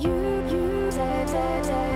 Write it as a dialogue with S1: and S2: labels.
S1: You, you, say.